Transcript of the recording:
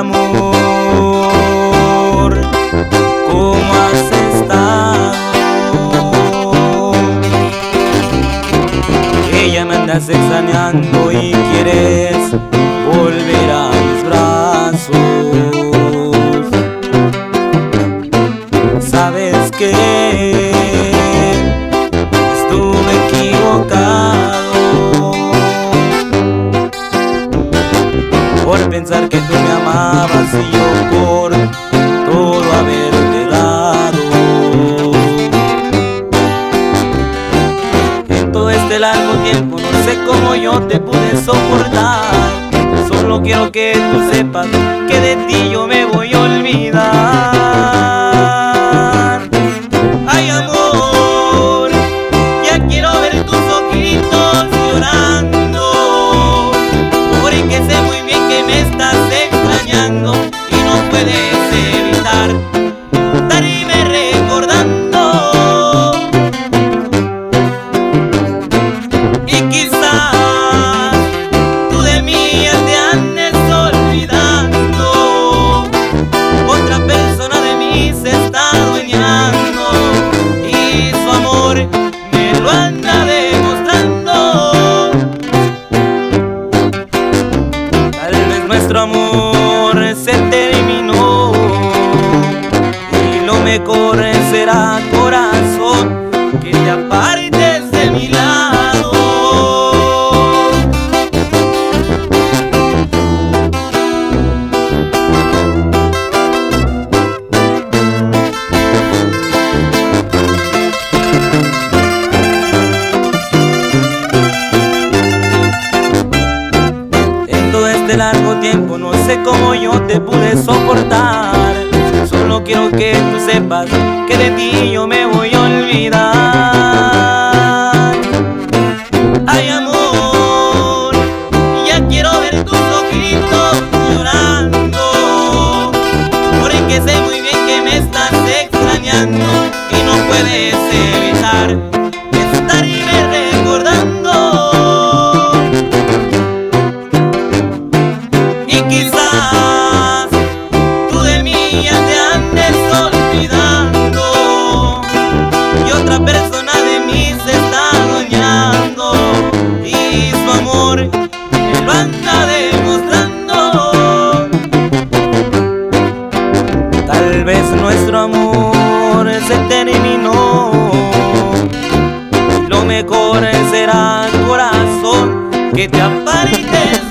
amor. terminas extrañando y quieres volver a mis brazos. Sabes que estuve equivocado por pensar que tú me amabas y yo por yo te pude soportar. Solo quiero que tú sepas se terminó. Y lo mejor será corazón que te apague de largo tiempo, no sé cómo yo te pude soportar. Solo quiero que tú sepas que de ti yo me voy a que te aparentes